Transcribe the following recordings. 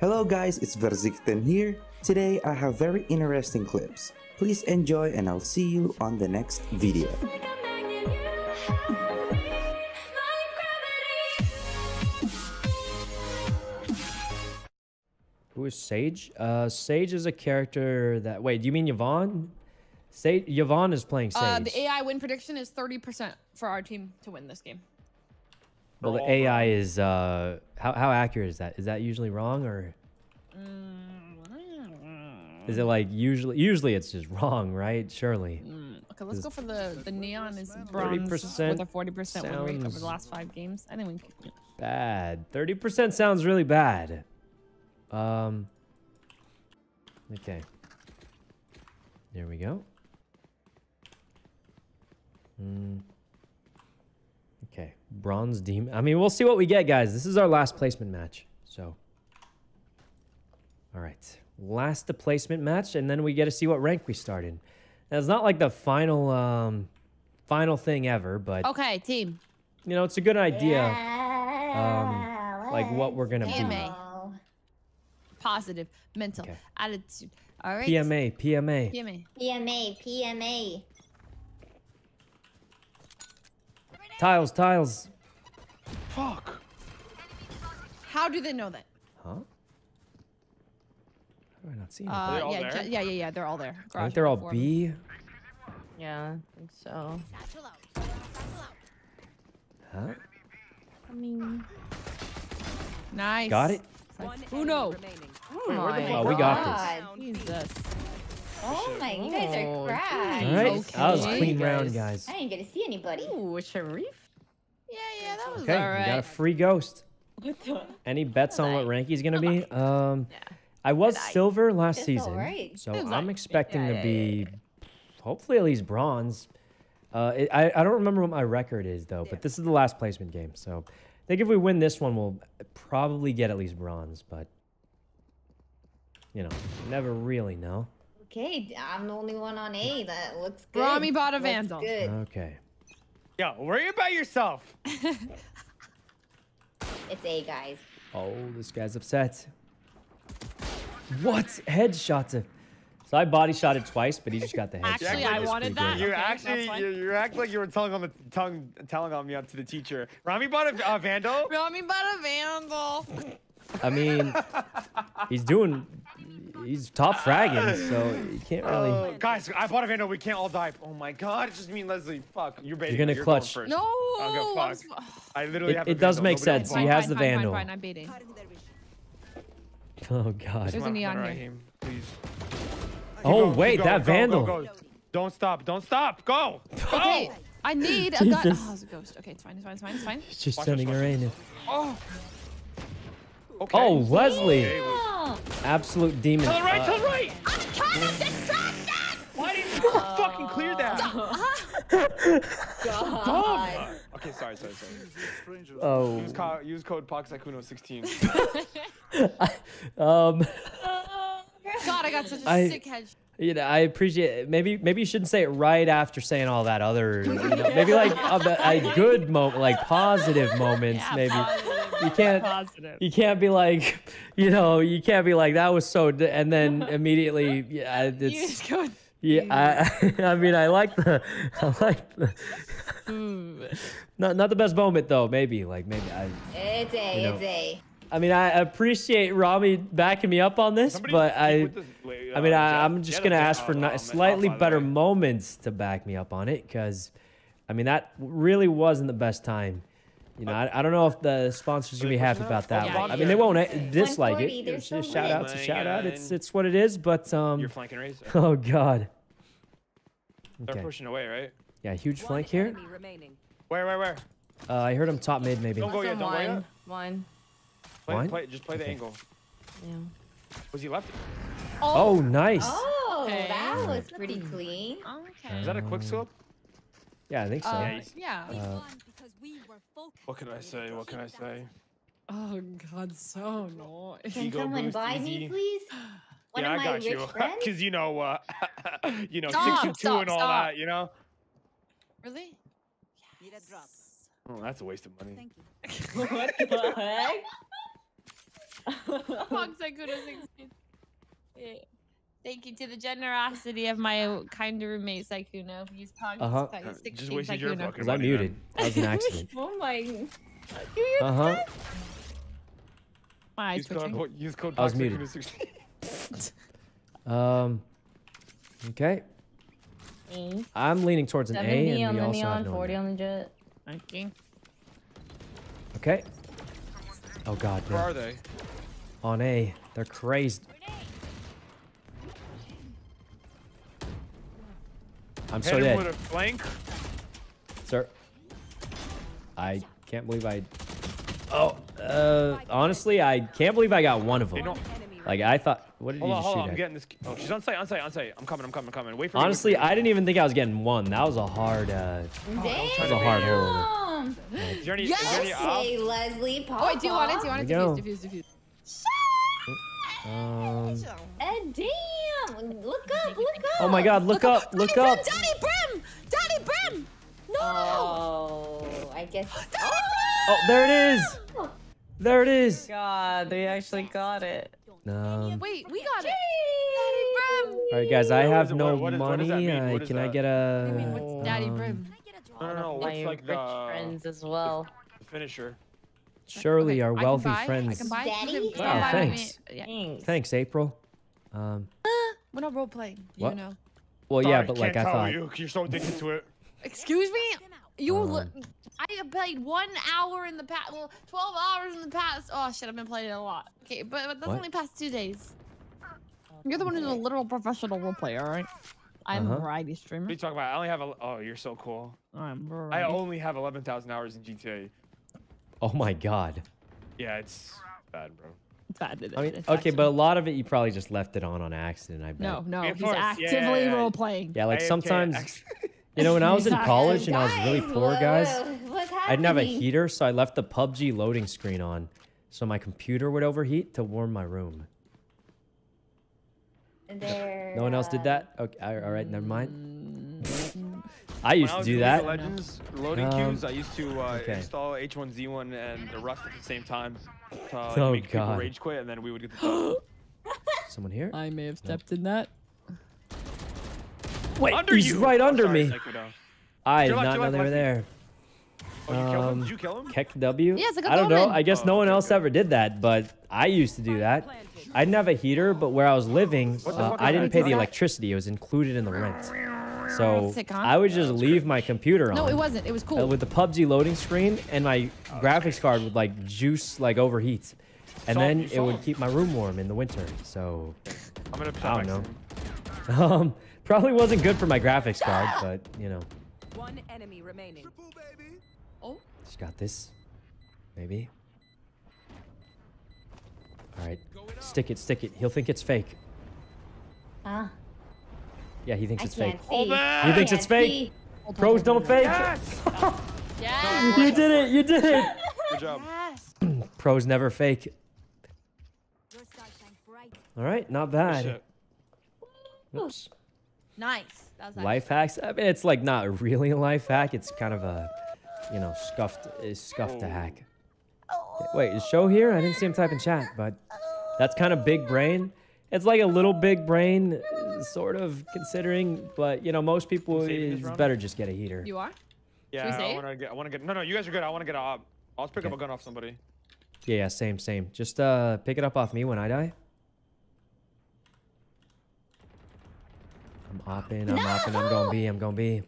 Hello guys, it's Verzikten here. Today I have very interesting clips. Please enjoy and I'll see you on the next video. Who is Sage? Uh, Sage is a character that. Wait, do you mean Yvonne? Sage. Yvonne is playing Sage. Uh, the AI win prediction is 30% for our team to win this game. Well, the AI is. Uh, how how accurate is that? Is that usually wrong or? Is it like usually? Usually it's just wrong, right? Surely. Okay, let's go for the the neon is bronze 30% with a 40% win rate over the last five games. I think we can. Bad. Thirty percent sounds really bad. Um. Okay. There we go. Hmm. Okay, bronze demon. I mean, we'll see what we get, guys. This is our last placement match, so. All right, last the placement match, and then we get to see what rank we start in. Now, it's not like the final, um, final thing ever, but Okay, team. you know, it's a good idea. Um, like what we're gonna be. PMA. Positive mental Okay. attitude. All right. PMA, PMA. PMA. PMA, PMA. Tiles, tiles. Fuck. How do they know that? Huh? How do I not see Uh, anything? yeah, there? yeah, yeah, yeah. They're all there. I Garage think they're all four of. B. Yeah, I think so. Huh? I mean, Nice. Got it? Uno. oh my Oh, we got this. Jesus. Oh my, you guys Oh, are cracked. All right. That was a clean round, Guys. guys. I didn't get to see anybody. Ooh, Sharif? Yeah, yeah, that was Okay, all we got a free ghost. What the? Any bets on what Nice. rank he's gonna be? Um, yeah. I was Good eye. silver last It's season, alright. so I'm alright. expecting Yeah, to yeah, be hopefully at least bronze. Uh, it, I I don't remember what my record is though, but this is the last placement game, so I think if we win this one, we'll probably get at least bronze. But you know, never really know. Okay, I'm the only one on A. That looks good. Ramee bought a Vandal. Good. Okay. Yo, worry about yourself. It's A, guys. Oh, this guy's upset. What? Headshot to... So I body shot it twice, but he just got the headshot. Actually, I wanted that. good. You Okay, actually, that's fine. you, you act like you were telling on the tongue, telling on me up to the teacher. Ramee bought a uh, Vandal. Ramee bought a Vandal. I mean, he's doing... He's top fragging, so ah. you can't really... Oh, guys, I bought a Vandal. We can't all die. Oh my god, it's just me and Leslie. Fuck, you're baiting. You're gonna You're clutch. Going first. No. I'm gonna I'm fuck. s- I literally It- have. a it does Vandal. make Nobody sense. else He has fine, the fine, Vandal. Fine, fine, I'm baiting. Oh, God. There's a neon here. Please. Oh, Go, wait, go, that go, go, Vandal. go. Don't stop. Don't stop. Go. Go. Okay, I need a gun. Oh, it's a ghost. Okay, it's fine. It's fine. It's fine. It's fine. He's just Watch sending this, her in. Oh. Okay. Oh, Wesley. Okay, wait. Oh, Absolute demon. To the right. Uh, To the right. Why didn't you fucking clear that? God. Okay, sorry, sorry, sorry. Oh. Use, co- use code POGSYKKUNO16. Um... God, I got such a I- sick head. You know, I appreciate it. Maybe maybe you shouldn't say it right after saying all that other. You know, maybe like a, a good moment, like positive moments. maybe you can't. Positive. You can't be like, you know, you can't be like that was so, d-, and then immediately, yeah, You just go. yeah. I, I mean, I like the, I like the, not not the best moment though. Maybe like maybe I, It's A, You know. it's A. I mean, I appreciate Ramee backing me up on this, Somebody but I. this- wait, I mean, uh, I, Jeff- I'm just gonna ask for ni- um, slightly better moments to back me up on it, because, I mean, that really wasn't the best time. You know, I, I don't know if the sponsors gonna be happy about that. Yeah, one. I mean, they won't uh, dislike it. they're It's so just shout out to shout out. It's it's what it is. But um, You're flanking raise. oh god, They're pushing away, right? yeah, huge flank here. Where, where, where? Uh, I heard him top mid maybe. Don't go yet. Don't go yet. One. One. Play, One? play, just play the angle. Yeah. Was he left? Oh, nice. Oh, Okay. that was pretty clean. Okay. Is that a quick Um, scope? Yeah, I think so. Uh, he's- yeah. Uh, What can I say? What can I say? Oh God, so annoying. Can Ego someone buy easy. me, please? One yeah, of I my got you. rich friends? Cause you know, uh, you know, Stop, 62 stop, and all stop. that. You know. Really? Need a drop. Oh, that's a waste of money. Thank you. what the heck? Pog Sykkuno 16. Yeah. Thank you to the generosity of my kind roommate Sykkuno. He's Pog Uh-huh. Uh, 16 just wasted your fucking Because I money, muted. man. That was an accident. oh my. Uh huh. My eyes Use twitching. code, use code I was Pog muted. Sykkuno 16. Um. Okay. E. I'm leaning towards an A, 70 and on we the also neon, have no 40 on the jet. Okay. Okay. Oh God, Where no. are they? On A, they're crazed. I'm so Hit him dead, with a flank. sir. I can't believe I. Oh, uh, honestly, I can't believe I got one of them. Like I thought. What did Hold you on, just hold shoot on. I'm getting this. Oh, she's on site, on site, on site. I'm coming, I'm coming, I'm coming. Wait for me. wait Honestly, for. I didn't even think I was getting one. That was a hard. Uh, Damn. that was a hard hole. Is there any, is Yes! there any op? Leslie Papa. Oh, wait, do you want it? Do you want it? There we go. Diffuse, diffuse, diffuse. Um. Uh, damn. Look up, look up. Oh my God! Look up! Look Daddy up! Brim! Daddy Brim! Daddy Brim! No! Oh, I guess. Oh, there it is! There it is! God, they actually got it. No. Wait, we got it. Daddy Brim! All right, guys. I have is it? no What- what is- what money. mean? Uh, What is can I get a? I mean, what's Daddy um, Brim? No, no, no. My What's like rich the friends as well. the finisher? Surely Okay, our I can wealthy buy, I friends. can buy. Daddy? You can Wow, buy thanks. me- Yeah. Thanks. Thanks, April. Um. We're not role playing. What? You know. Well, yeah, but like I can't tell thought. you. You're so addicted to it. Excuse me? You Um. I have played one hour in the past, well, 12 hours in the past. Oh shit, I've been playing it a lot. Okay, but, but that's What? only past two days. You're the one who's a literal professional role player, alright? I'm Uh-huh. a variety streamer. What are you talking about? I only have a. Oh, you're so cool. I'm I only have 11,000 hours in GTA. Oh my God. Yeah, it's bad, bro. It's bad, it I mean, is, okay, actually. but a lot of it you probably just left it on on accident. I bet. No, no, Yeah, of he's course. Actively yeah, yeah. role playing. Yeah, like AFK, sometimes, you know, when I was in Exactly. college and I was really poor, what- guys, What's I didn't have a heater, so I left the PUBG loading screen on, so my computer would overheat to warm my room. There, No one else did that. Okay, all all right, never mind. Mm. I used to do League that. Legends loading Um, queues. I used to uh, okay. install H1Z1 and the Rust at the same time to like, Oh, make people God. rage quit, and then we would get the. Someone here? I may have stepped in that. Wait, under he's you. right Oh, under sorry, me. Psycho, I did not you're know they were there. Oh, you killed him? Um, Did you kill him? Keck W? Yes, I got I don't know. I guess Oh, no one okay, else okay. ever did that, but I used to do that. I didn't have a heater, but where I was living, uh, I didn't pay the electricity. It was included in the rent. So I would just leave my computer on. No, it wasn't. It was uh, cool. with the PUBG loading screen, and my graphics card would like juice, like overheat, and Saw- then you it would keep my room warm in the winter. So I'm gonna. I don't know. um, probably wasn't good for my graphics card, but you know, One enemy remaining. oh, just got this. Maybe. All right, stick it, stick it. He'll think it's fake. Huh? Yeah, he thinks I it's fake. see. He thinks it's fake? see. Pros don't fake. Yes. yes. You did it. You did it. Good job. yes. Pros never fake. Your side shines bright. All right, not bad. Oops. Nice. That was Life hacks. I mean, it's like not really a life hack. It's kind of a, you know, scuffed, is scuffed to hack. Wait, is show here? I didn't see him type in chat, but that's kind of big brain. It's like a little big brain, sort of considering, but you know, most people Saving this it's better just get a heater. You are? Yeah, say I want to get. I want to get. No, no, you guys are good. I want to get a op. I'll just pick up a gun off somebody. Yeah, yeah, same, same. Just uh, pick it up off me when I die. I'm opping, I'm opping, I'm going B, I'm going B.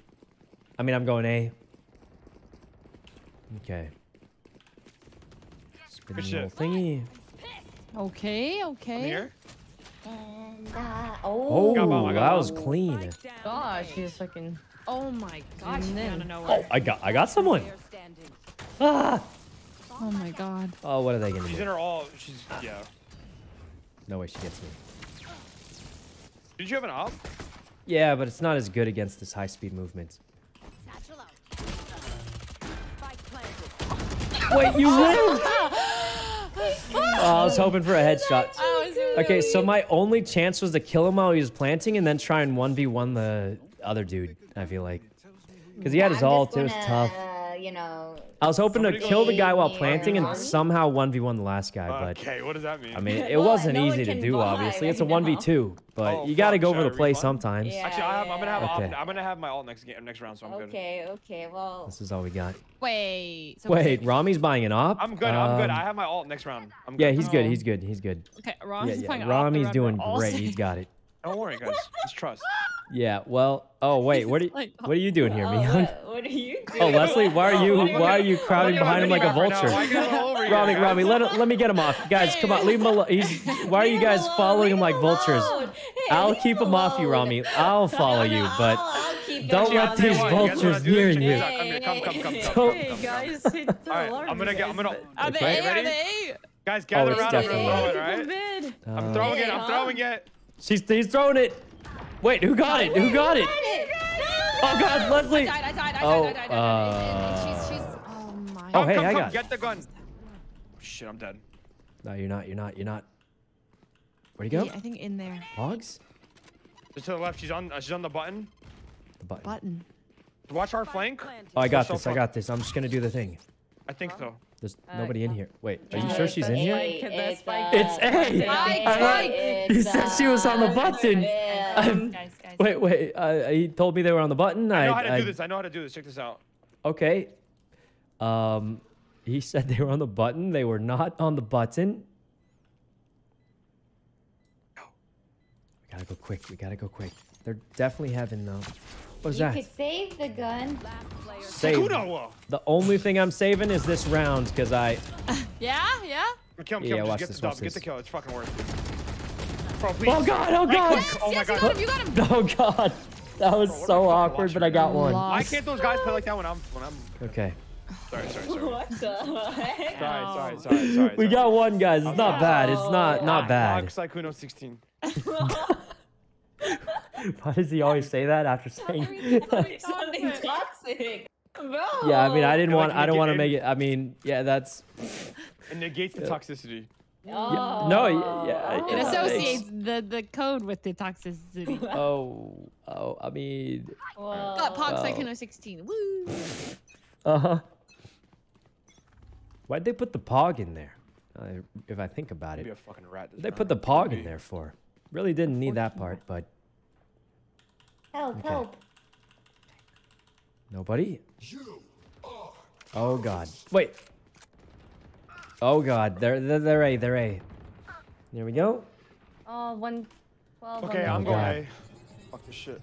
I mean, I'm going A. Okay. Spin the Good little thingy. Okay, I'm okay. Here. And, uh, oh. Oh, got bomb, I that was clean. Gosh, she's fucking. Oh my gosh, Zoom in. out of nowhere. Oh, I got, I got someone. Ah! Oh my god. Oh, what are they gonna She's do? in her all. She's yeah. No way she gets me. Did you have an op? Yeah, but it's not as good against this high-speed movement. Satchel out. Spike planted. Wait, you win! Oh, I was hoping for a headshot. I Okay, so my only chance was to kill him while he was planting and then try and 1v1 the other dude, I feel like. Because he had his ult, it was tough. You know. I was hoping to kill the guy while planting and me. somehow 1v1 the last guy, but Okay, what does that mean? I mean, it Well, wasn't no easy to do, buy obviously. It's a now. 1v2, but Oh, you got to go should over the play refund? sometimes. Yeah. Actually, I have, I'm gonna have Okay. I'm gonna have my alt next game, next round, so I'm good. Okay, okay, well. This is all we got. Wait. So Wait, Ramee's buying an op? I'm good. I'm good. Um, I have my alt next round. I'm good. Yeah, he's good. Oh. He's good. He's good. Okay, Yeah, Ramee's yeah. playing Ramee's doing great. He's got it. Don't worry, guys. Just trust. Yeah. Well. Oh wait. What are you, What are you doing here, Oh, Miyoung? what, what are you doing? Oh, Leslie, why are you Why are you crowding behind him like a minimap right now. vulture? Why you guys all over here, Ramee. Ramee, let let me get him off, guys. Come on, leave him alone. He's. Why are you guys alone, following him like vultures? Hey, I'll keep him off you, alone. Ramee. I'll follow you, but I'll- I'll keep don't let these there. You vultures near you. this out. Come. Come, come, come, come, Don't- come, Hey come, come. guys, hit the Alright, I'm gonna get- I'm gonna- but- Are they Are they? Guys, gather around. I'm definitely- throwing, People alright? bid. I'm Uh, throwing it. I'm throwing it. She's he's throwing it. Wait, who got it? Who got it? Oh God, I Leslie. died, I died, I died, Oh, I died, I died, I died. And- and uh, she's, she's, oh my. Oh, hey, come, I got it. Get the gun. Shit, I'm dead. No, you're not. You're not. You're not. Where'd he go? Yeah, I think in there. Hogs? Just to the left. She's on. Uh, she's on the button. The button. Button. Watch our flank. Oh, I got so this. I got this. I'm just gonna do the thing. I think so. There's Uh, nobody in here. Wait, are you sure she's in here? Spike, Spike, the It's a- It's A. Spike, I He said she was on the button. Yeah. I'm- Guys, guys. Wait, wait. Uh, he told me they were on the button. I know how to do this. I know how to do this. Check this out. Okay. Um, he said they were on the button. They were not on the button. We gotta go quick. We gotta go quick. They're definitely having uh, what is You that? could save the gun. Save. The only thing I'm saving is this round because I. Yeah, yeah. Kill him. Yeah, Kill him. watch Just get this, the watch. Get the kill. It's fucking worth it. Bro, oh please. Oh God! Oh God! click. Oh my yes, god. you got him, you got him. Oh God! That was Bro, what am I so awkward, but I got one. Why can't those guys play like that when I'm when I'm Okay. sorry sorry sorry What the heck? sorry sorry sorry sorry. We got one, guys. It's not bad. It's not not bad. Knox like Kuno 16. Why does he always say that after saying? Something toxic. Bro. Yeah, I mean, I didn't Yeah, want. I don't want to make it. I mean, yeah, that's. It negates the toxicity. Oh. No, y- yeah. It yeah, associates makes- the, the code with the toxicity. Oh, oh. I mean, Whoa. Got Pog Oh. Sykkuno 16. Woo! uh huh. Why'd they put the pog in there? Uh, if I think about Be a it, fucking rat. they put the pog in there for. Really didn't need that part, but Help, Okay. help. nobody. Oh God! Wait. Oh God! They're they're, they're A. They're A. There we go. Oh, one twelve. Okay, on I'm Oh, going. A. Fuck this shit.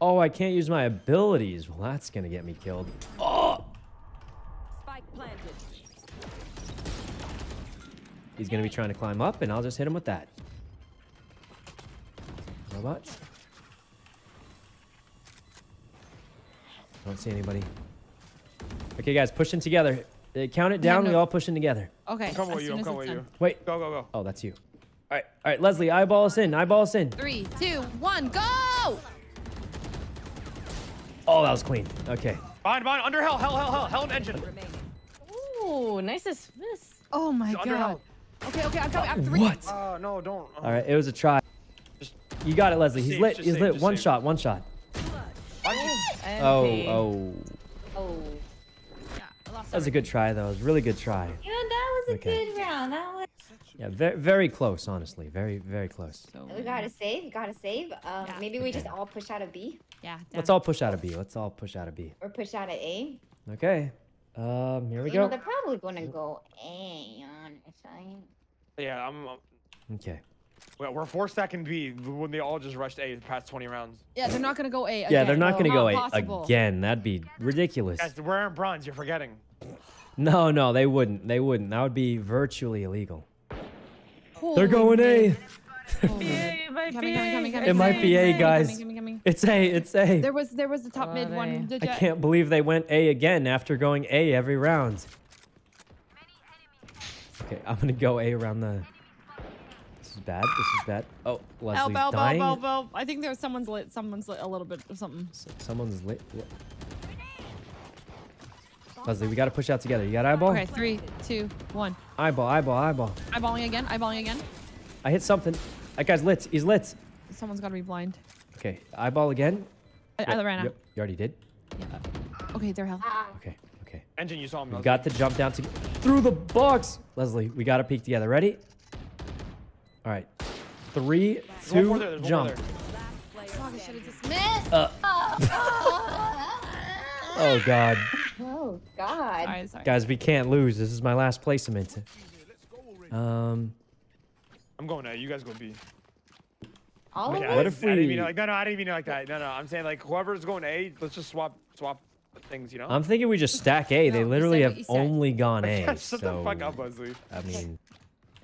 Oh, I can't use my abilities. Well, that's gonna get me killed. Oh! Spike planted. He's gonna be trying to climb up, and I'll just hit him with that. Robots. Don't see anybody. Okay, guys, pushing together. Uh, count it down. We no. all pushing together. Okay. I'm coming with you. soon I'm coming with you. done. Wait. Go go go. Oh, that's you. All right, all right, Leslie, eyeball us in. Eyeball us in. Three, two, one, go! Oh, that was clean. Okay. Behind behind under hell hell hell hell hell and engine. Remaining. Ooh, nice assist. Oh my He's under god. hell. Okay, okay, I'm coming. I'm three. What? Oh no don't. All right, it was a try. Just- You got it, Leslie. He's Safe, lit. He's safe, lit. One safe. shot. One shot. Oh, oh. Oh. Yeah, I lost That was a good try, though. It was a really good try. Yeah, that was a Okay. good round. That was. Yeah, very, very close, honestly. Very, very close. So, We gotta save. We gotta save. Um, Yeah. maybe we just all push out of B yeah. Let's all push out of B. Let's all push out of B. or push out of A. Okay. Um, here we You know, they're probably gonna go A on a side. Yeah I'm. I'm Okay. Well, we're four stacking B when they all just rushed A the past 20 rounds. Yeah, they're not gonna go A. Yeah, they're again. not going to go A possible. again. That'd be ridiculous. Guys, we're in bronze. You're forgetting. No, no, they wouldn't. They wouldn't. That would be virtually illegal. Holy They're going A. man. PA. It might be A, guys. Coming, coming, coming. It's A. It's A. There was there was the top Oh, mid one. I can't believe they went A again after going A every round. Okay, I'm gonna go A around the. This is bad. This is bad. Oh, Leslie's Help, help, dying. help, help, help. I think there's someone's lit. Someone's lit a little bit of something. S- Someone's lit. lit. Leslie, we gotta push out together. You got eyeball? Okay, three, two, one. Eyeball, eyeball, eyeball. Eyeballing again. Eyeballing again. I hit something. That guy's lit. He's lit. Someone's got to be blind. Okay, eyeball again. I, I ran out. yep, You already did. Yeah. Okay, they're hell. Ah, Okay, okay. Engine, you saw him. We've got to jump down to through the box. Leslie, we got to peek together. Ready? All right. Three, There's one more two, there, there's one more jump. there. Fuck, I should have just Miss. Uh, oh God, Oh God. Sorry, sorry. guys, we can't lose. This is my last placement. Um, I'm going A. You guys go B. All Okay, us. What I, if I didn't mean we- it like no, no, I didn't mean it like that. No, no, I'm saying like whoever's going A, let's just swap, swap things. You know. I'm thinking we just stack A. No, They literally said have what you said. only gone A. Shut so the fuck up, Leslie. I mean,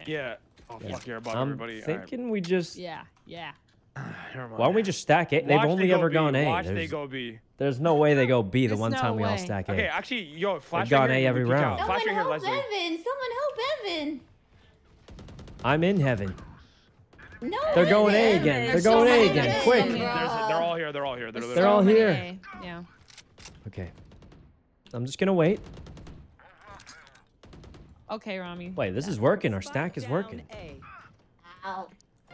Yeah. Oh fuck, you're I'm everybody. All right. thinking we just. Yeah, yeah. Never mind. Why don't we just stack A? They've Watch they only go ever B. gone A. Watch they go B. there's no way they go B the There's one no time we all stack A. Okay, actually, yo, flash gone right A every round. Someone right help Leslie. Evan. Someone help Evan. I'm in heaven. No. They're going A again. They're There's going so A again. A's. Quick. There's- There's, they're all here. They're all here. They're, They're so all here. A. Yeah. Okay. I'm just gonna wait. Okay, Ramee. Wait, this is working. Our stack is Down working.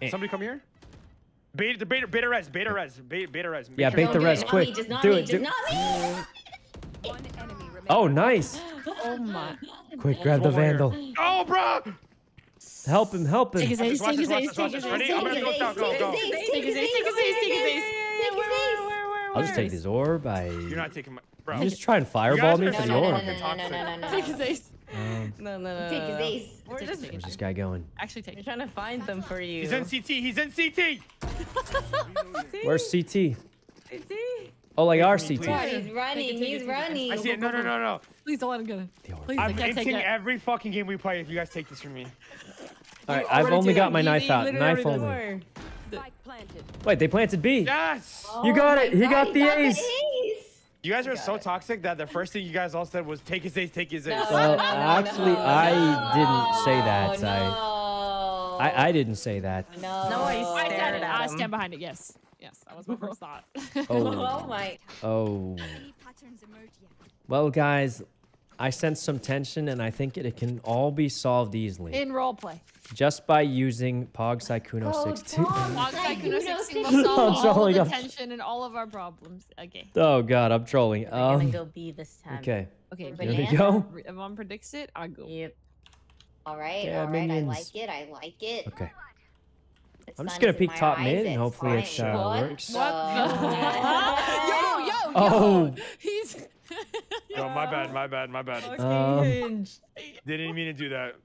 A. Somebody come here. Beta, the beta, beta res, beta res, beta, beta res. Make Yeah, sure bait the res quick. me, Do it, do- not me. One enemy remaining. Oh, nice. Oh my. Quick, grab the One here. vandal. Oh, bro! Help him, help Take his him. ace, take his ace, take his ace. Ready? I'm Take gonna his go ace, down, go, take go. his ace, Take take his his ace, take his ace, take his ace. Take his ace. I'll just take this orb. I. You're not taking my. Bro. You just try and fireball me for the No, no, orb. no, no, no, no, no, no, Take his ace. Um, No, no, no. Take no, his ace. We're just where's this guy going? Actually, take we're trying to find them for you. He's in CT. He's in CT. Where's CT? CT. Oh, like our Wait CT. please. He's running. take He's running. I see it. No, no, no, no. Please don't let him get it. Please, I I'm can't take inching it. every fucking game we play if you guys take this from me. All right, I've only got my knife out. Knife already only. did. Wait, they planted B. Yes. You got Oh it. He got the ace. Ace. You guys are so toxic that the first thing you guys all said was take his ace, take his ace. Well, No, no, actually, no, I no, didn't say that. No. I I didn't say that. No. No, I I stared said it. at I stand behind it. Yes. Yes, that was my first thought. Oh Oh. my. Oh. Well, guys, I sense some tension, and I think it, it can all be solved easily In roleplay. just by using Pog Sykkuno Oh, 16. Tom. Log Like, Sykkuno you 16 will six- solve I'm all trolling, the I'm- tension and all of our problems. Okay. Oh God, I'm trolling. We're gonna Um, go B this time. okay, Okay. But here we Banana? go. If one predicts it, I go. Yep. All right, Yeah, all right. I minions. like it. I like it. Okay, The I'm just gonna is in peek top eyes, mid, and hopefully fine. it's, uh, What works. the- yo, yo, yo. Oh. He's. Yo, my bad, my bad, my bad. Um, Didn't mean to do that.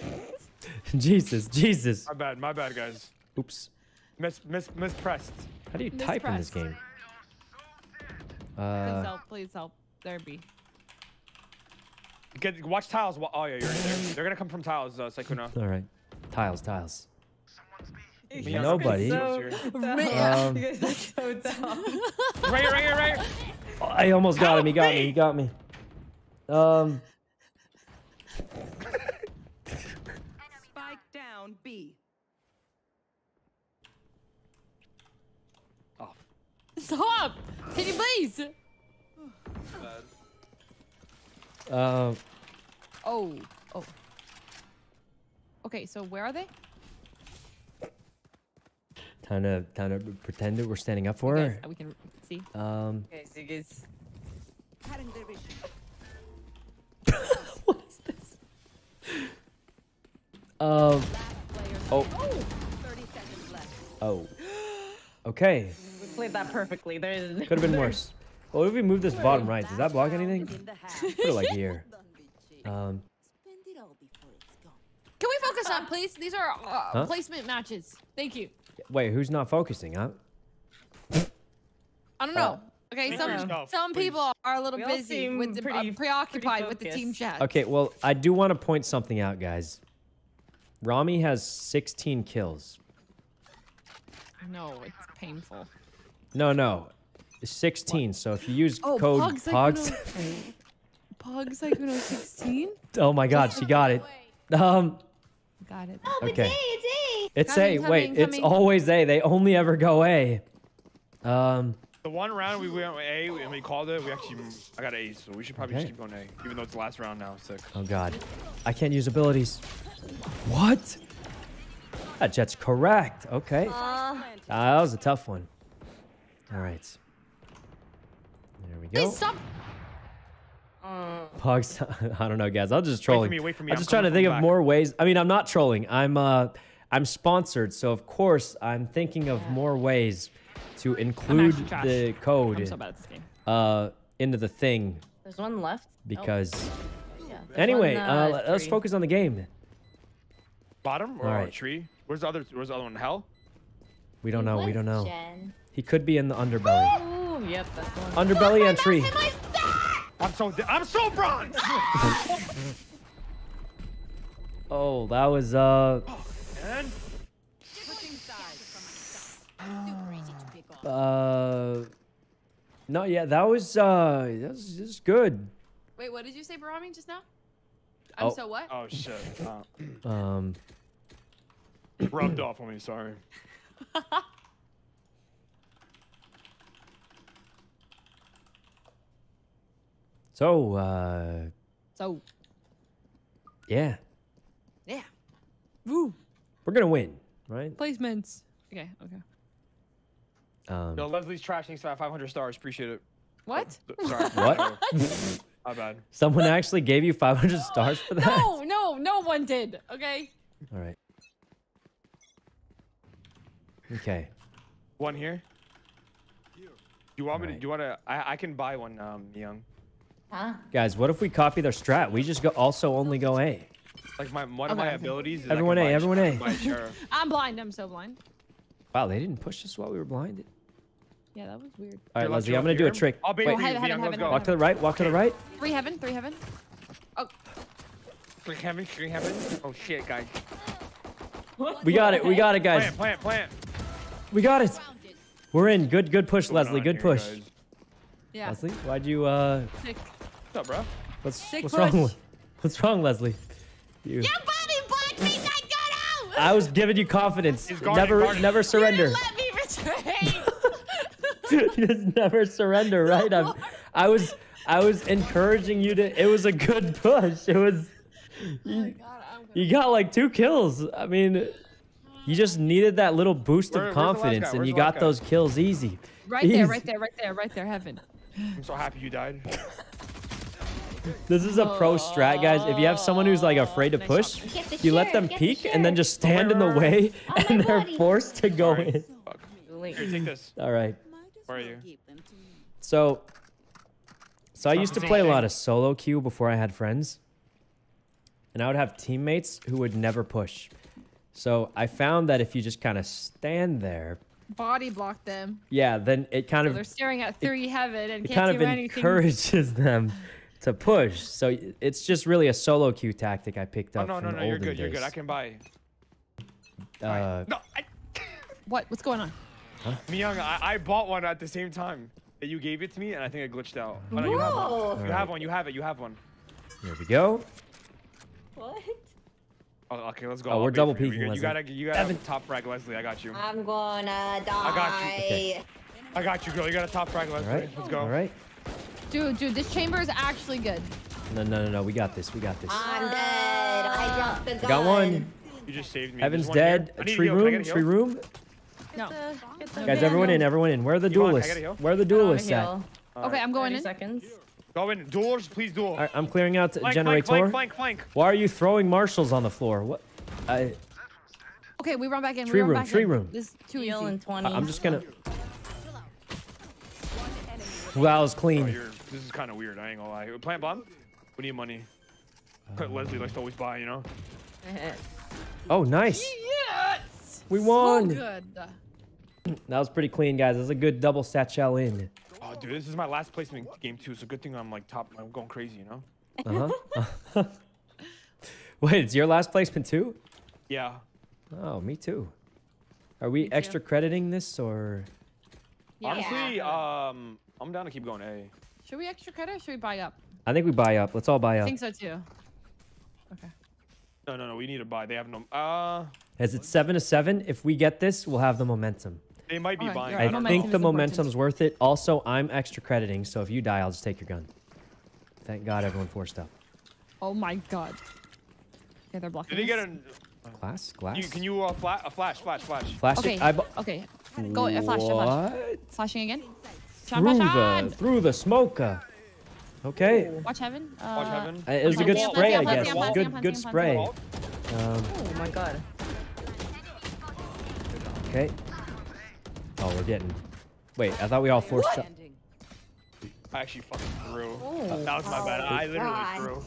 Jesus, Jesus. My bad, my bad, guys. Oops. Miss, miss, mispressed. How do you type in this game? game? please Uh, help. Please help. There be. Get, watch tiles. Oh yeah, you're in there. They're gonna come from tiles, uh, Sykkuno. all right. Tiles, tiles. Nobody. so- Um, You guys are so dumb. Right here, right here, right here. I almost got him. He got me. He got me. Um, Spike down B. Oh, Stop! Can you please? uh, Oh. Oh. Okay, so where are they? Time to time to pretend that we're standing up for Guys, her. we can see. Um, Okay, so you guys. Cutting their vision. what is this? Um, oh, 30 seconds left. oh. Okay, We played that perfectly. There's. could have been worse. Well, if we move this bottom right, does that block anything? In. Put it like here. Don't be cheap. Um, Spend it all before it's gone. Can we focus on, please? These are uh, Huh? placement matches. Thank you. Wait, who's not focusing, huh? I don't know. Okay, Speak some for yourself, some please. people are a little We busy with the, pretty- uh, preoccupied with the team chat. Okay, well, I do want to point something out, guys. Ramee has 16 kills. No, it's painful. No, no. 16. So if you use Oh, code Pug POGS. Sykkuno. Pug Sykkuno 16? Oh my god, she got it. Um, Got it. Oh, Okay. it's A. It's A. it's Coming, A. Wait, coming, it's always A. They only ever go A. Um, The one round we went A and we called it, we actually I got A, so we should probably Okay. just keep going A, even though it's the last round now. Sick. oh god. I can't use abilities. What? That jet's correct. Okay. Planted. Ah, that was a tough one. All right. There we we go. Please stop. Uh, Pugs. I don't know, guys. I'm just trolling. me, wait for me. I'm I'm just trying to think from of back. more ways. I mean, I'm not trolling. I'm uh, I'm sponsored, so of course I'm thinking of more ways to include actually the code so bad at this game. uh into the thing there's one left. Oh, because. yeah, Anyway, one, uh, let- let's focus on the game. Bottom or a right. tree? Where's the other? Where's the other one? Hell? We don't know. We don't know. Question. He could be in the underbelly. Ooh, yep, that's the one. Underbelly and tree. I'm so. I'm so bronze. Oh, that was uh and Switching sides. Super easy to pick off. uh. No, yeah, that was uh, that was, that good. Wait, what did you say, Barami, just now? I'm Oh. so what? oh shit. Uh, Um, rubbed off on me. Sorry. so uh, So, yeah, yeah. Woo. We're gonna win, right? Placements. Okay, okay. Um, Yo, Leslie's trashing needs to have 500 stars. Appreciate it. What? Oh, sorry. What? My bad. someone actually gave you 500 stars for that. No, no, no one did. Okay. All right. Okay. One here. Do you want me to? Do you want to? I I can buy one, um, young. Huh? Guys, what if we copy their strat? We just go also only go A. Like my one of Okay, my okay. abilities. Is Everyone A, everyone I A. can buy sheriff. I'm blind. I'm so blind. Wow, they didn't push us while we were blinded. Yeah, that was weird. All right, Leslie, I'm gonna do a trick. I'll bait Wait, for you, Heaven, heaven, heaven, walk to the right. Walk to the right. Three heaven, three heaven. Oh. Three heaven, three heaven. Oh shit, guys. We got it. We got it, guys. Plant, plant, plant. We got it. We're in. Good, good push, What's Leslie. Good on push. guys? Yeah. Leslie, why'd you uh? Sick. What's up, bro? What's Sick what's push. wrong? What's wrong, Leslie? You. Your body black means I got out. I was giving you confidence. Guarding, Never, guarding. never surrender. Let me betray. Just never surrender, right? I'm, I was, I was encouraging you to. It was a good push. It was. Oh you, you got like two kills. I mean, you just needed that little boost Where- of where's the last confidence, and you got guy? those kills easy. right there, right there, right there, right there. Heaven. I'm so happy you died. This is a pro strat, guys. If you have someone who's like afraid to push, job. Get the you let them peek and then just stand in the way, Oh and they're forced to go in. Here, take this. All right. Where are you? give them to me. So, so I used to play a lot of solo queue before I had friends, and I would have teammates who would never push. So I found that if you just kind of stand there, Body block them. yeah, then it kind So of they're staring at three heaven and it can't kind of anything. encourages them to push. So it's just really a solo queue tactic I picked up. Oh no, from no, the no. You're olden good. You're good. I can buy. Uh, No, I, What? What's going on? Miyoung, I, I bought one at the same time that you gave it to me, and I think it glitched out. Oh, no, you have one. Whoa. You have one. You have it. You have one. Here we go. What? Oh, okay, let's go. Oh, I'll we're double for you. peeking, You, gotta, you gotta have a top frag, Leslie. I got you. I'm gonna die. I got you. Okay. I got you, girl. You got a top frag, Leslie. right. Let's go. All right. Dude, dude, this chamber is actually good. No, no, no, no. We got this. We got this. I'm dead. I dropped the gun. Got one. You just saved me. Evan's There's one here. dead. A Tree heal. Can I room. a Tree room. No. Get the Guys, everyone in. Everyone in. Where are the You duelists? Where are the Put duelists at? Okay, I'm going 30 in. seconds. Go in. Duels, please duel. All right, I'm clearing out Flank, generator. flank, flank, flank, flank. Why are you throwing marshals on the floor? What? I, Okay, we run back in. Tree we run room, back tree in. room. This is too Heal easy. in 20. I'm just gonna. That was Oh, clean. You're, this is kind of weird. I ain't gonna lie. Plant bomb. We need money. Leslie likes to always buy, you know. Oh, nice. Yes. We won. So won. good. That was pretty clean, guys. That was a good double satchel in. Oh, dude, this is my last placement game too. So good thing I'm like top. I'm going crazy, you know. Uh huh. Wait, it's your last placement too? Yeah. Oh, me too. Are we extra crediting this or? Yeah. Honestly, um, I'm down to keep going A. Should we extra credit or should we buy up? I think we buy up. Let's all buy up. I think so too. Okay. No, no, no. We need to buy. They have no. Uh, As it's seven to seven, if we get this, we'll have the momentum. they might be Alright, buying. you're I right. think know. Momentum the is momentum's worth it. Also, I'm extra crediting, so if you die, I'll just take your gun. Thank God everyone forced up. Oh my god. Okay, they're blocking. Did they get a? Glass? Glass? You, can you uh, flat a flash, flash, flash? Flash Okay. it? I Okay. Go. A flash. A flash. Flashing again. Sean, through the through the smoker. Okay, Watch heaven. Uh, Watch heaven. Uh, it was a I'm good spray, I guess. I'm Good good spray. Um, Oh my god. okay. Oh, we're getting. Wait, I thought we all forced. up. I actually fucking threw. Oh. that was my bad. I literally God. threw.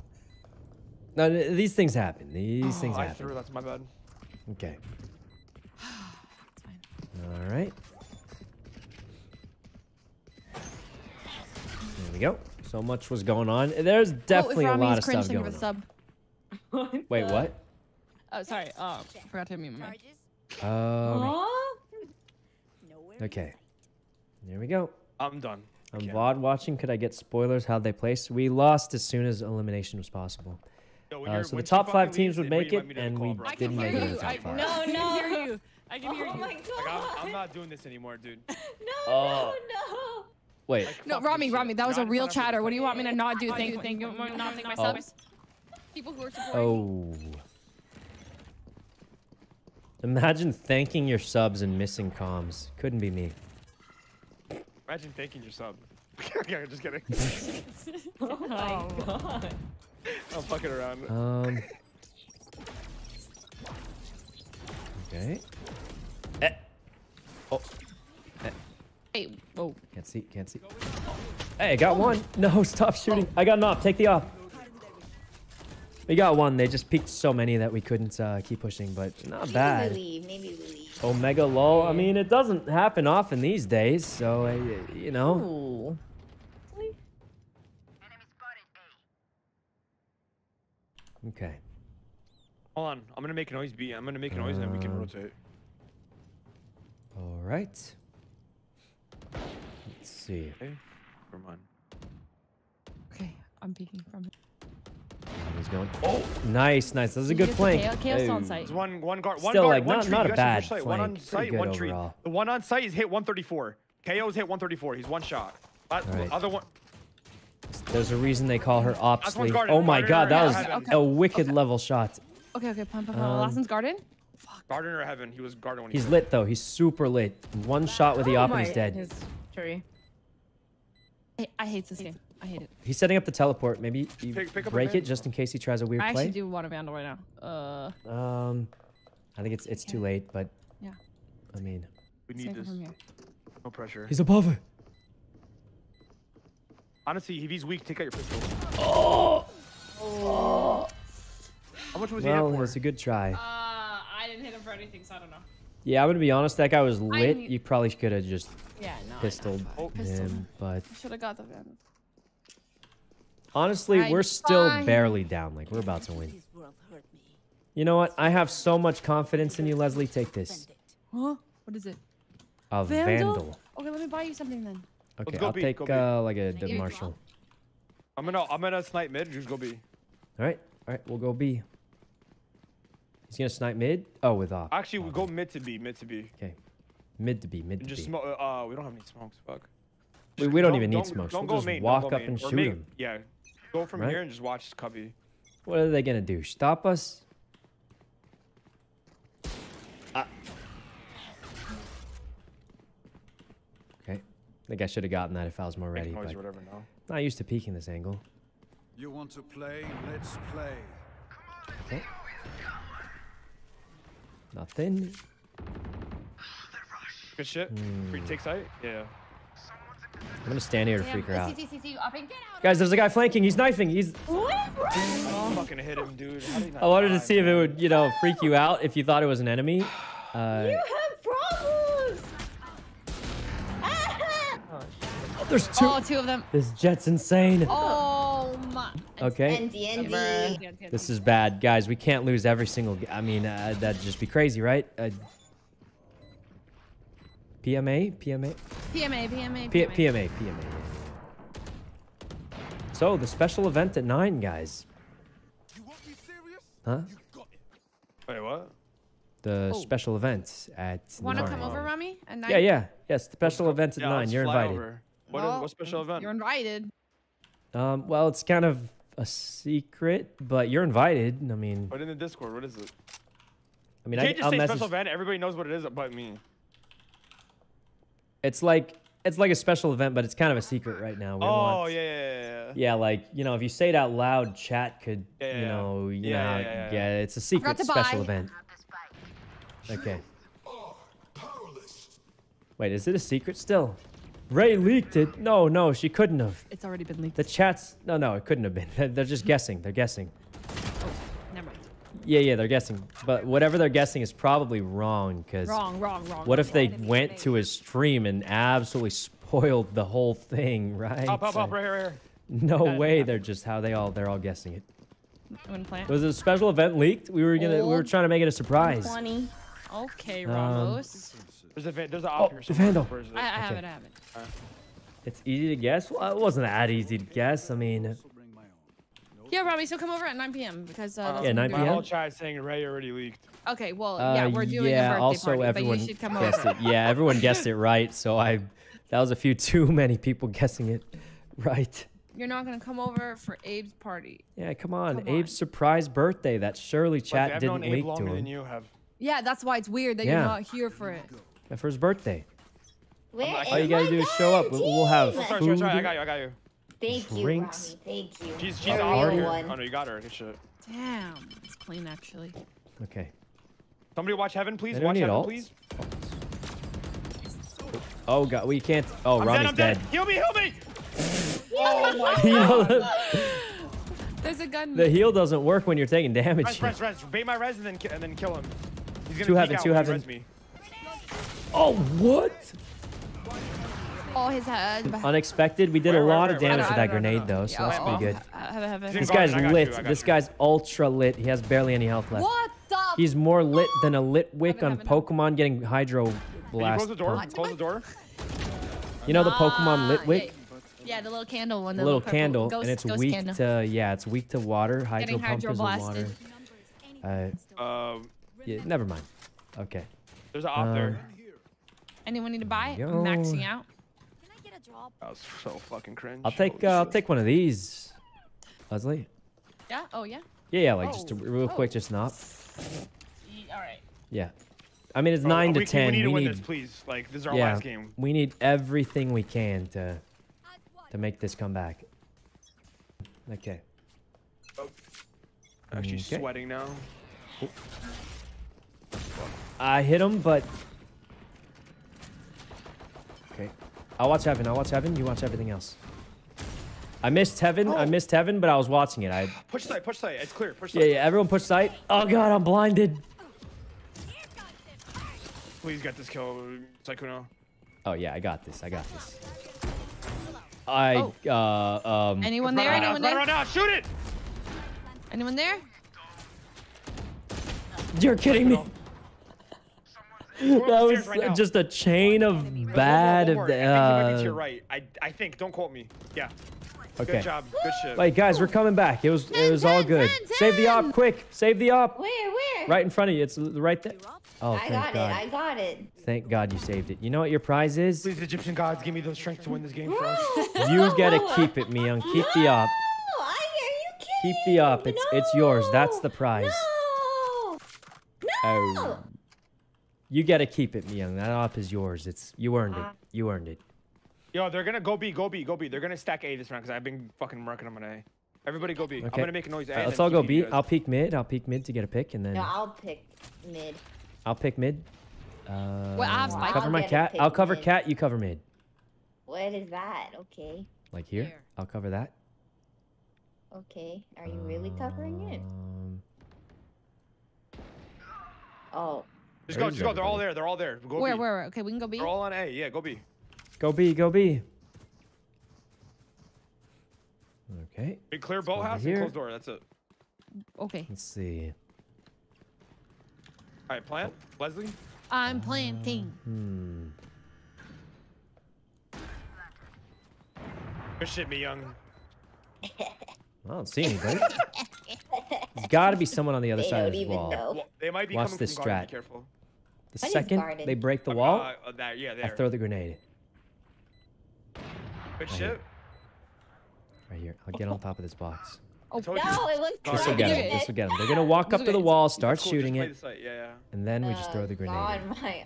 No, these things happen. These Oh, things I happen. threw. That's my bad. Okay. All right. There we go. So much was going on. There's definitely oh, a lot of cringe, stuff thank going you on. the sub. Wait, what? Oh, sorry. Oh, I forgot to mute my mic. Charges. Um. Okay. There we go. I'm done. I'm Okay. VOD watching. Could I get spoilers? How'd they place? We lost as soon as elimination was possible. Yo, Uh, so the top five teams would make it, want me to and we bro. I didn't make it in you. the top five. no, No, I no. can hear you. I can hear Oh you. my Like, I'm, I'm not doing this anymore, dude. No, Oh. no, no. Wait. Like, No, fuck Ramee. Ramee, that was a real chatter. this What do you want me to not do? Thank you, thank you. Not thank my Oh. subs. People who are supporting. Oh. Imagine thanking your subs and missing comms. Couldn't be me. Imagine thanking your sub. okay, just kidding. Oh my god. I'm fucking around. Um. Okay. Eh. Oh, Wait, whoa. can't see, can't see. Hey, I got one. No, stop shooting. I got an off. Take the off. We got one. They just peaked so many that we couldn't uh, keep pushing, but not Maybe bad. we leave. Maybe we leave. Omega lol. I mean, it doesn't happen often these days, so uh, you know. Ooh. Okay. Hold on. I'm gonna make a noise beat. I'm gonna make a noise and then we can Um, rotate. All right. Let's see. Okay. Never mind. Okay, I'm peeking from it. He's going. Oh, nice, nice. That was a good Here's flank. KO KO's still on site. There's one one guard. One Still, guard. like, one not- tree. not a bad push site. One on. Pretty site. good One tree. overall. The one on site is hit 134. KO's hit 134. He's one shot. That, All right. the Other one. There's a reason they call her one's Opsley. Oh my Guarded god, that was heaven? a wicked level shot. Okay, okay, pump, pump, pump. Um, Last one's garden. Garden or heaven? He was garden when he He's lit though. He's super lit. One shot with the Oh op and he's dead. His tree. I, I hate this game. I hate it. He's setting up the teleport. Maybe you Pick- pick break it just in case he tries a weird I actually play. do want a vandal right now. Uh, Um, I think it's it's too late, but yeah. I mean, We need Save this. No pressure. he's above it. Honestly, if he's weak, take out your pistol. Oh! How much was he Well, hit it for? was a good try. Uh, I didn't hit him for anything, so I don't know. Yeah, I'm gonna be honest. That guy was lit. need- You probably could have just Yeah, no. pistoled Oh. him, but Should have got the vandal. honestly, Alright, we're still fine. barely down. Like we're about to win. This world hurt me. You know what? I have so much confidence in you, Leslie. Take this. Huh? What is it? A Vandal? vandal. Okay, let me buy you something then. Okay, go I'll B, take go uh, like a Give the me marshal. I'm gonna I'm gonna snipe mid. Just go B. All right, all right, we'll go B. He's gonna snipe mid. Oh, with op. Actually, we go mid to B. Mid to B. Okay, mid to B, mid And to just B. smoke. Uh, we don't have any smokes. Fuck. We, Just we don't even need smokes. Don't We'll just main. walk don't up main. and Or shoot main- him. Yeah. Go from Right? here and just watch cubby. What are they gonna do? Stop us? Ah. Okay, I think I should have gotten that if I was more ready. But whatever now. not used to peeking this angle. You want to play? Let's play. Okay. Nothing. Good shit. Hmm. Free take sight. Yeah. I'm gonna stand here to freak her out. Guys, there's a guy flanking. He's knifing. He's. I fucking hit him, dude. How did he not I wanted to see if it would, you know, freak you out if you thought it was an enemy. Uh, You have problems. oh, there's two. Oh, two of them. This jet's insane. Oh my. Okay. And D&D. This is bad, guys. We can't lose every single. g- I mean, uh, that'd just be crazy, right? Uh, PMA, PMA, PMA, PMA, P- PMA. PMA, PMA. So the special event at nine, guys. You won't be serious? Huh? You. Wait, what? The Oh. special event at Want to nine. come over, Ramee? At night? Yeah, yeah, yes. The special event at Yeah, nine. let's You're fly invited. over. What, Well, what special event? You're invited. Um, well, it's kind of a secret, but you're invited. I mean, oh, but in the Discord. What is it? I mean, you I, can't just I'll say message. special event. Everybody knows what it is, but me. It's like it's like a special event, but it's kind of a secret right now. We Oh want- yeah, yeah, yeah, yeah. Yeah, like you know, if you say it out loud, chat could, Yeah, yeah, you yeah. know, you Yeah, know, yeah, yeah, yeah. it's a secret special buy. event. Okay. Wait, is it a secret still? Rae leaked it. No, no, she couldn't have. It's already been leaked. The chat's no, no, it couldn't have been. They're- They're just guessing. They're guessing. Oh, never mind. Yeah, yeah, they're guessing. But whatever they're guessing is probably wrong. Cause Wrong, wrong, wrong. what if they Enemy went to his stream and absolutely spoiled the whole thing, right? Pop, pop, pop, right here, right here. No way. They're just how they all they're all guessing it. You plant? Was a special event leaked? We were gonna we were trying to make it a surprise. 20. Okay, Um, Ramos. There's a va- there's an Oh, op here. somewhere. Vandal. Where is it? I, I have okay. it, I have it. It's easy to guess. Well, it wasn't that easy to guess. I mean, Also bring my own. Yeah, Robbie, so come over at 9 p.m. because uh, Uh, Yeah, 9 we're My doing- whole chat is saying Rae already leaked. Okay, well, uh, yeah, we're doing yeah. a birthday also, party, everyone but you should come guessed over. it. Yeah, everyone guessed it right. So I, that was a few too many people guessing it right. You're not gonna come over for Abe's party. Yeah, come on. Come Abe's on. surprise birthday that surely Leslie, chat I've didn't known leak to him. you have. Yeah, that's why it's weird that Yeah. you're not here for it. Yeah, for his birthday. Where All All you gotta oh my do is show up. We'll, we'll have team? Sorry, sorry, sorry. I got you. I got you. Thank you, drinks. Ramee. Thank you. She's she's A out here. one. Oh no, you got her. Good shit. Damn, it's clean actually. Okay. Somebody watch heaven, please. Anyone Watch need heaven, ults? please. Oh god, we can't. Oh, I'm Ramee's dead. dead. I'm dead. Heal me, heal me. Oh you know, There's a gun. the heal doesn't work when you're taking damage. Res, res, res. Bait my res and then and then kill him. He's gonna Two heaven, two when he heaven. res me. Oh, what? Oh, his head. Unexpected. We did Where, a where, lot where, of where? damage I with that grenade, though, so Yeah, that's pretty good. I have it, have it. This guy's guard, I got lit. you, This guy's ultra lit. He has barely any health left. What the? He's more lit than a lit wick on haven't, haven't. Pokemon getting Hydro Can you Blast. close the door? Close the door. You know the Pokemon lit Ah, wick? Yeah, yeah, the little candle one. The The little candle, ghost, and it's weak candle. to yeah, it's weak to water. Hydro Getting pump is water. Uh, Um, yeah, never mind. Okay. there's an op there. Anyone need to buy? Yo. I'm maxing out. Can I get a drop? That was so fucking cringe. I'll take uh, I'll take one of these. Leslie. Yeah. Oh yeah. Yeah, yeah, like just a, Oh. real quick, Oh. just not. Ye- All right. Yeah. I mean, it's Bro, nine to we, ten. We need to win need this, please. Like this is our yeah, last game. we need everything we can to to make this come back. Okay. Actually Okay. sweating now. I hit him, but okay. I'll watch heaven. I'll watch heaven. You watch everything else. I missed heaven. I Oh. missed heaven, but I was watching it. I Push site, push site. It's clear. Push yeah, site. yeah. Everyone push sight. Oh god, I'm blinded. Please get this kill, Sykkuno. Oh yeah, I got this. I got this. I Oh. uh um. Anyone there? around, Anyone run there? around now. Shoot it. Anyone there? You're kidding me. Go That was right just a chain of There's bad. one more. of I think he might be to the, your uh, right. I I think. Don't quote me. Yeah. Okay. Good job. Good shit. Wait, guys, we're coming back. It was it was all good. 10, Save the op, quick! Save the op. Where, where? Right in front of you. It's l- right there. Oh, I got God. it. I got it. Thank God you saved it. You know what your prize is? Please, Egyptian gods, give me the strength to win this game for us. You gotta keep it, Miyoung. Keep the op. Oh, I, are you Keep the op. It's it's yours. That's the prize. No. Oh. You gotta keep it, Miyoung. That op is yours. It's you earned it. You earned it. Yo, they're gonna go B, go B, go B. They're gonna stack A this round because I've been fucking marking them on A. Everybody go B. Okay. I'm gonna make a noise A. Alright, and let's all go keep B. you guys. I'll peek mid. I'll peek mid to get a pick, and then No, I'll pick mid. I'll pick mid. Uh, Well, I have spike. cover I'll my cat. I'll cover mid. cat. You cover mid. What is that? Okay. Like here. Here. I'll cover that. Okay. Are you really covering it? Um, Oh. Just go, just go. They're all there. They're all there. Go Where, B. where, where? Okay, we can go B. They're all on A. Yeah, go B. Go B. Go B. Okay. Big clear over boathouse here. and close door. That's it. Okay. Let's see. All right, plant. Leslie. I'm planting. Hmm. Good shit, Miyoung. I don't see anybody. There's got to be someone on the other They side of don't this even wall. know. Well, they might be Watch this strat. Be careful. The What is second they break the Uh, wall, Uh, uh, there, yeah, I throw the grenade. Good Right shit. Right here. I'll get on top of this box. Oh, told you. No, it was Guard This will get do him. This will get him. They're gonna walk up to the wall, start cool, shooting it. Yeah, yeah. and then we just throw the grenade. God, my.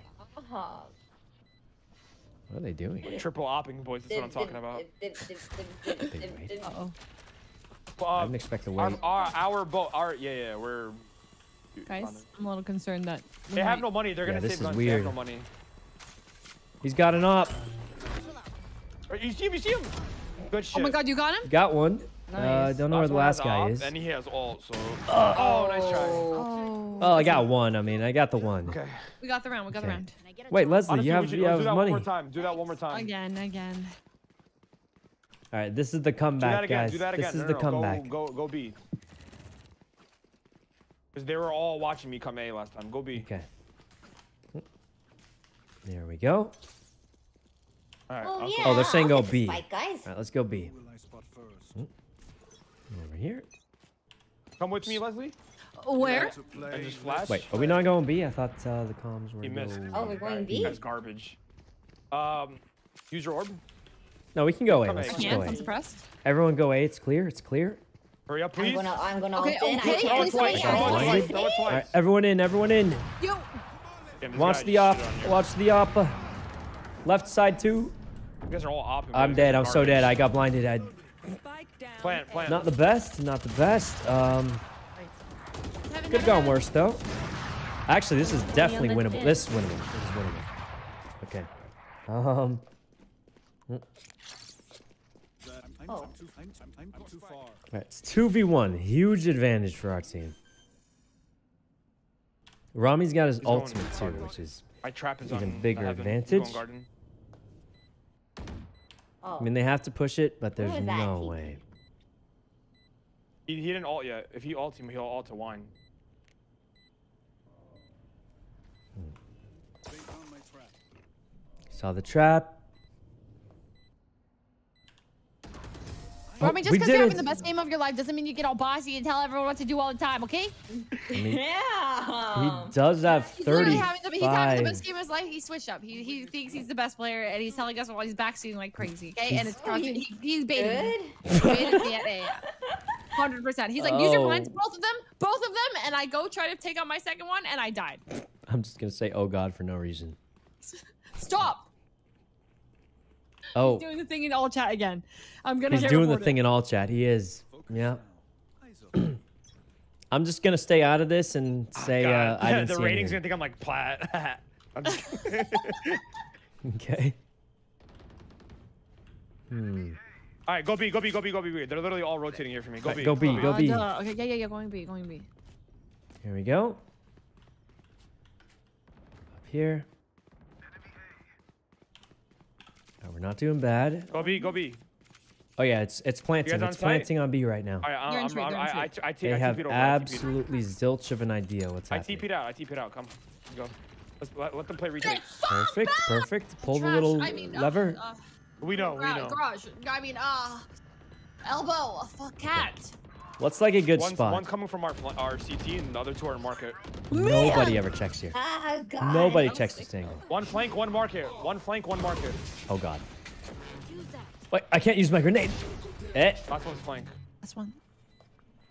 Oh. What are they doing? Triple opping, boys. That's what I'm talking about. Uh-oh. Uh, I didn't expect to our, wait. our, our boat. Our yeah, yeah. We're. Guys, I'm a little concerned that we They have no money. They're Yeah, gonna this save is guns. They have no weird. money. He's got an op. Right, You see him? You see him? Good shit. Oh my god, you got him? Got one. Uh, I Nice. don't know where the last guy op, is. And he has ult. So. Oh, nice try. Oh. Oh, I got one. I mean, I got the one. Okay. We got the round. We got the round. Can I get a Wait. Leslie, Honestly, you have should you do have that one more time. Do that one more time. Again, again. Right, this is the Do comeback, that again. guys. Do that again. This is no, the no, no. comeback. Go, go, go B. Because they were all watching me come A last time. Go B. Okay. There we go. All right. Oh, yeah. Oh, they're saying go hit the B. spike, guys. All right, let's go B. Will I spot first? Over here. Come with me, Leslie. Where? To just flash. Wait, are we not going B? I thought uh, the comms were. He missed. go- Oh, we're going B? That's garbage. Um, use your orb. No, we can go A. Let's A, just go I'm A. suppressed. Everyone go A. It's clear. It's clear. Hurry up, please. I'm please. gonna, I'm gonna Okay, opt in. okay, I Throw can't it twice. Throw it twice. Throw it twice. right, everyone in. Everyone in. Yo. Damn, Watch the shit op. Watch the op. uh, Left side two. You guys are all op. I'm dead. I'm so dead. I got blinded. I Spike. Plant, plant. not the best. Not the best. Um, could have gone heaven. worse though. Actually, this is definitely winnable. This is winnable. This is winnable. Okay. Um. I'm, I'm, Oh. Right, it's two v one. Huge advantage for our team. Ramee's got his He's ultimate too, garden. which is. My trap is Even on bigger heaven. Advantage. going. Oh. I mean, they have to push it, but there's is that, no TP? way. He, he didn't ult yet. If he ults him, he'll ult to wine. Hmm. They found my trap. Saw the trap. Ramee, just because you're having the best game of your life doesn't mean you get all bossy and tell everyone what to do all the time, okay? Yeah. He does have He's having the, he's having the best game of his life. He switched up. He, he thinks he's the best player, and he's telling us while he's backseating like crazy, okay? And it's oh, constant. He, he's baiting. Good. Baited yeah. Hundred percent. He's like, use your oh. blinds, Oh. both of them, both of them, and I go try to take out my second one, and I died. I'm just gonna say, oh god, for no reason. Stop Oh, He's doing the thing in all chat again. I'm gonna he's get doing the thing in all chat. He is. Yeah. I'm just gonna stay out of this and say uh, I didn't the see ratings anything. gonna think I'm like plat. I'm just Okay. Hmm. all right, go B, go B, go B, go B. They're literally all rotating here for me. Go Right, B. go B, go Uh, B. duh. Okay, yeah, yeah, yeah. Going B, going B. Here we go. Up here. Oh, we're not doing bad. Go B, go B. Oh yeah, it's it's planting. on It's planting on B right now. All right, You're in I'm, trade, I'm, you're I, I, trade. I, I, T- They I have TP'd I absolutely zilch of an idea what's up? I happening. TP'd out. I TP'd out. Come, let's go. Let's let, let them play retake. Perfect, perfect. Pull the little I mean, lever. uh, We know, we Gar- know. Garage. I mean, uh, elbow. A fuck cat. What's like a good One's, spot? one's coming from our our CT, and the other two are in market. Nobody ever checks here. Ah, God. Nobody I'm checks this thing. One flank, one market. One flank, one market. Oh god. Wait, I can't use my grenade. Eh. Last one's flank. This one.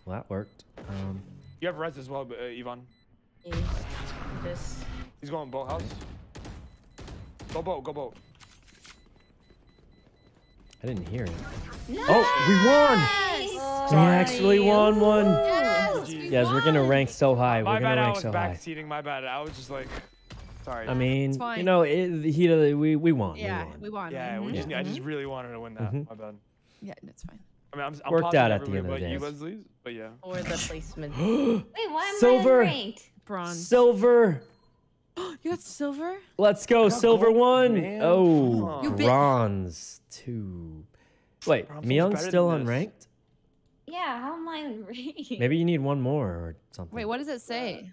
Well, that worked. Um, You have res as well, uh, Ivan. Yeah. Just. He's going boathouse. Go boat, go boat. I didn't hear it. No. Oh, we won! Nice. We actually won one. Yes, we Guys, we're gonna rank so high. My We're gonna bad, I rank was so high. backseating. My bad. I was just like, sorry. I mean, you know, it, the heat of the, we we won. Yeah, we won. we won. yeah, we Mhm. just, I just really wanted to win that. Mhm. My bad. Yeah, that's fine. I mean, I'm, I'm Worked out at the end of the day. You, Leslie, but yeah. Or the placement. Wait, why am Silver. I unranked? Bronze. Silver. you got silver? Let's go. Silver gold, one. man. Oh, Come on. You bit- bronze two. Wait, Bronze one's still unranked? Yeah, how am I unranked? Maybe you need one more or something. Wait, what does it say?